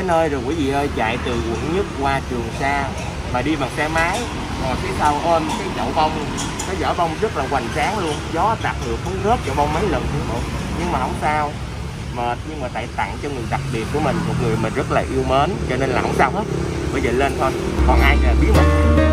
tới nơi rồi quý vị ơi, chạy từ quận nhất qua trường sa mà đi bằng xe máy. Ngồi phía sau ôm cái chậu bông, cái vỏ bông rất là hoành tráng luôn. Gió tạt được muốn rớt chậu bông mấy lần nhưng mà không sao, mệt, nhưng mà tại tặng cho người đặc biệt của mình, một người mình rất là yêu mến, cho nên là không sao hết. Bây giờ lên thôi, còn ai là bí mật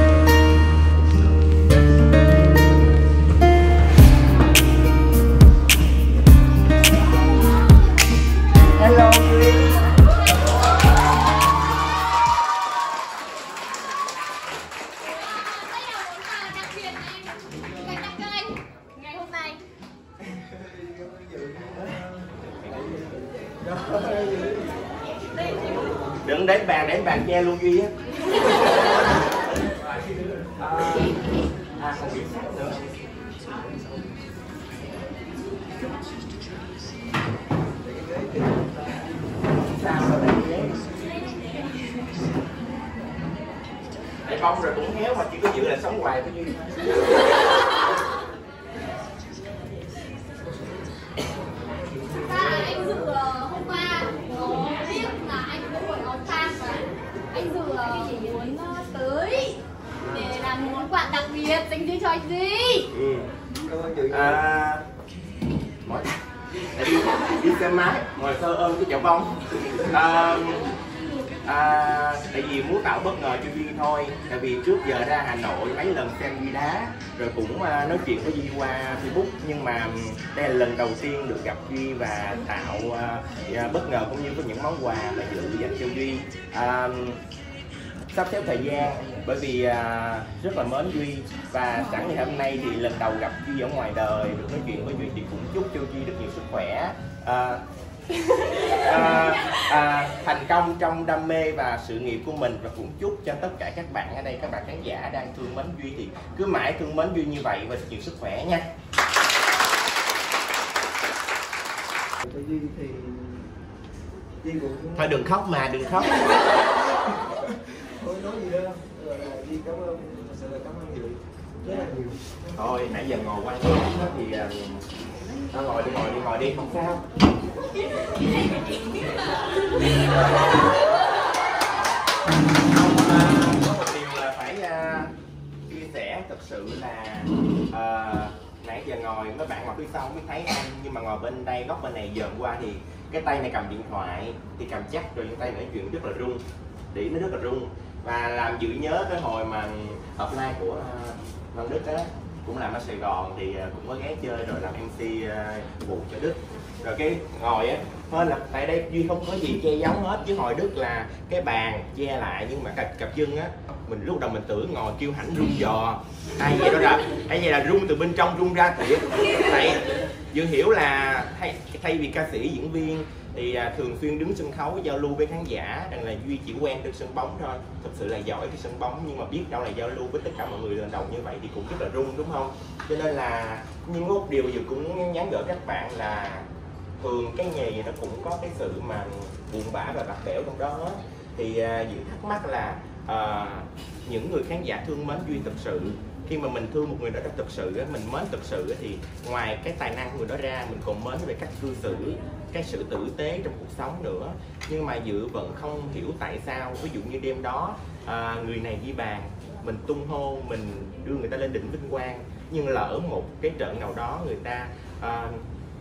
đừng để bàn để bàn che luôn duy á. À, không biết nữa Để bông rồi cũng héo mà chỉ có giữ là sống hoài thôi duy và anh dự ờ, hôm qua có biết là anh có buổi áo tang và anh dự ờ, muốn ờ, tới để làm một món đẹp tính đi cho anh Duy ừ. à, mỗi đi, đi xe máy ngồi sơ ơn cái chậu bông. À, à, tại vì muốn tạo bất ngờ cho Duy thôi tại vì trước giờ ra Hà Nội mấy lần xem Duy đá rồi cũng à, nói chuyện với Duy qua Facebook nhưng mà đây là lần đầu tiên được gặp Duy và tạo à, à, bất ngờ cũng như có những món quà mà dự dành cho Duy à, sắp xếp thời gian bởi vì à, rất là mến Duy. Và sẵn ngày hôm nay thì lần đầu gặp Duy ở ngoài đời được nói chuyện với Duy thì cũng chúc cho Duy rất nhiều sức khỏe. À, à, à, thành công trong đam mê và sự nghiệp của mình. Và cũng chúc cho tất cả các bạn ở đây các bạn khán giả đang thương mến Duy thì cứ mãi thương mến Duy như vậy và nhiều sức khỏe nha. Cho Duy thì Duy cũng thôi đừng khóc mà đừng khóc thôi nói gì đâu là Duy cảm ơn thật sự là cảm ơn nhiều. Rất là nhiều. Thôi nãy giờ ngồi quay thì à, Thôi ngồi đi ngồi đi ngồi đi. Không sao. Sẻ thật sự là nãy giờ ngồi mấy bạn ngồi phía sau mới thấy anh nhưng mà ngồi bên đây góc bên này dòm qua thì cái tay này cầm điện thoại thì cầm chắc rồi tay nói chuyện rất là rung. Đĩ nó rất là rung và làm dự nhớ cái hồi mà offline của ờ, Văn Đức á cũng làm ở Sài Gòn thì ờ, cũng có ghé chơi rồi làm MC uh, ờ, vụ cho Đức. Rồi cái ngồi á hơn là tại đây duy không có gì che giấu hết chứ hồi Đức là cái bàn che lại nhưng mà cặp cặp chân á mình lúc đầu mình tưởng ngồi kêu hãnh rung giò ai vậy đó là ai vậy là rung từ bên trong rung ra thiệt. Tại Dương hiểu là thay, thay vì ca sĩ diễn viên thì à, thường xuyên đứng sân khấu giao lưu với khán giả rằng là duy chỉ quen trên sân bóng thôi. Thực sự là giỏi cái sân bóng nhưng mà biết đâu là giao lưu với tất cả mọi người lần đầu như vậy thì cũng rất là run đúng không? Cho nên là nhưng một điều dự cũng nhắn gửi các bạn là thường cái nghề gì nó cũng có cái sự mà buồn bã và bạc bẽo trong đó. Thì à, dự thắc mắc là à, những người khán giả thương mến duy thực sự khi mà mình thương một người đó thật thực sự mình mến thực sự thì ngoài cái tài năng của người đó ra mình còn mến về cách cư xử cái sự tử tế trong cuộc sống nữa. Nhưng mà dự vẫn không hiểu tại sao ví dụ như đêm đó à, người này ghi bàn mình tung hô mình đưa người ta lên đỉnh vinh quang nhưng lỡ một cái trận nào đó người ta à,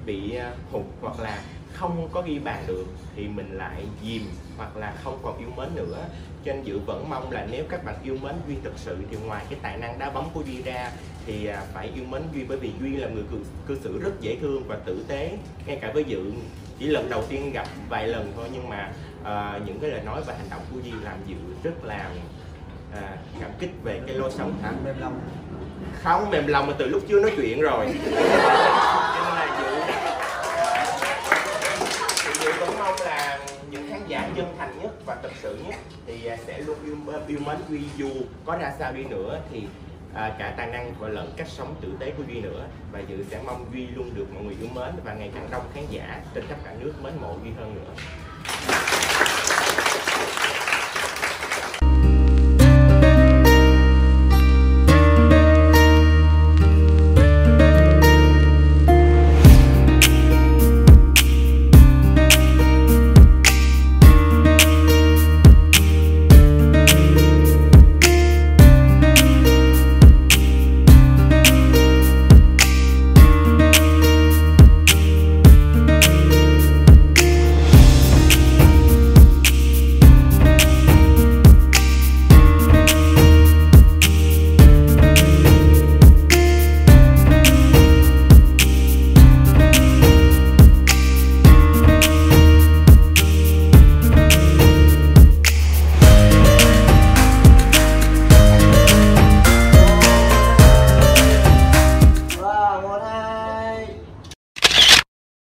bị à, hụt hoặc là không có ghi bàn được thì mình lại dìm hoặc là không còn yêu mến nữa. Cho nên dự vẫn mong là nếu các bạn yêu mến duy thực sự thì ngoài cái tài năng đá bóng của duy ra thì à, phải yêu mến duy bởi vì duy là người cư, cư xử rất dễ thương và tử tế ngay cả với dự. Chỉ lần đầu tiên gặp vài lần thôi nhưng mà à, những cái lời nói và hành động của duy làm dự rất là à, cảm kích về cái lối sống. Thẳng mềm lòng. Không mềm lòng mà từ lúc chưa nói chuyện rồi cho nên là dự thì dự cũng mong là những khán giả chân thành nhất và thật sự nhất thì à, sẽ luôn yêu yêu mến duy du. Có ra sao đi nữa thì à, cả tài năng và lẫn cách sống tử tế của duy nữa. Và dự sẽ mong duy luôn được mọi người yêu mến và ngày càng đông khán giả trên khắp cả nước mến mộ duy hơn nữa.